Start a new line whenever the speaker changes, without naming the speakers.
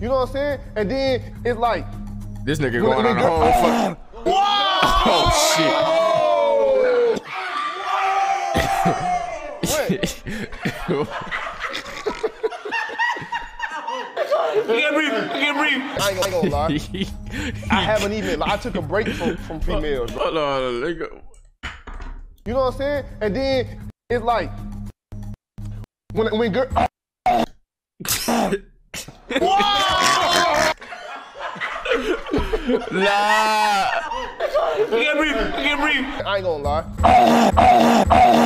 You know what I'm saying? And then it's like,
This nigga going on a whole fuck. Oh
I can't breathe. I can't breathe.
I ain't gonna, I ain't gonna lie.
shit.
I haven't even, like, I took a break from, from females.
Hold on, nigga.
You know what I'm saying? And then it's like, when, when girl,
Nah.
I can't breathe. I can't breathe.
I ain't gonna lie.